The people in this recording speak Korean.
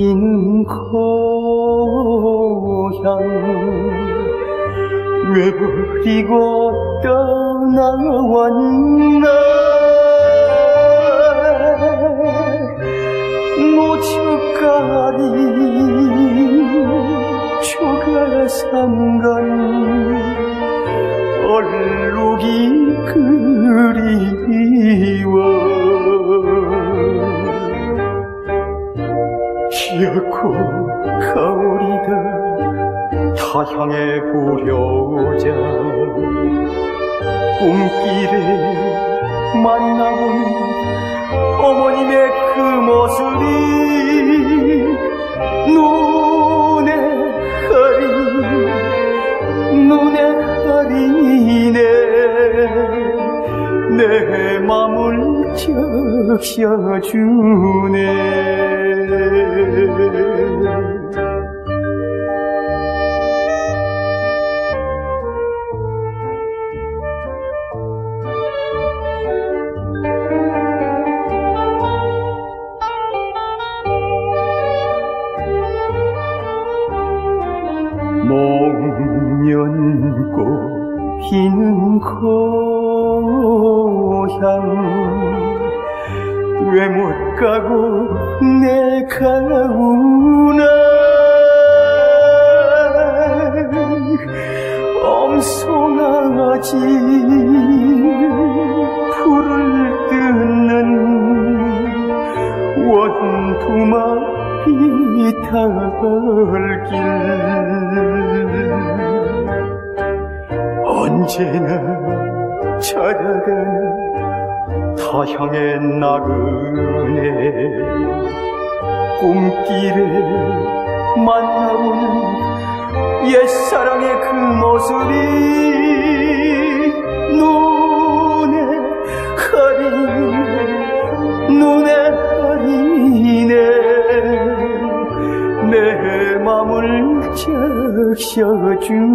고향 왜 버리고 떠나왔나? 모처가리 초가상간. 얼룩이 기어코 가오리다 타향에 보려자. 꿈길에 만나본 어머님의 그 모습이 눈에 흐린 눈에 흐리 맘을 적셔주네. 목련꽃 피는 고향 왜 못 가고 내가 우나? 엄송아지 풀을 뜯는 원두막이 털길. 언제나 찾아가는 타향의 나그네. 꿈길에 만나보는 옛사랑의 그 모습이 눈에 흐리네. 눈에 흐리네. 내 맘을 적셔주네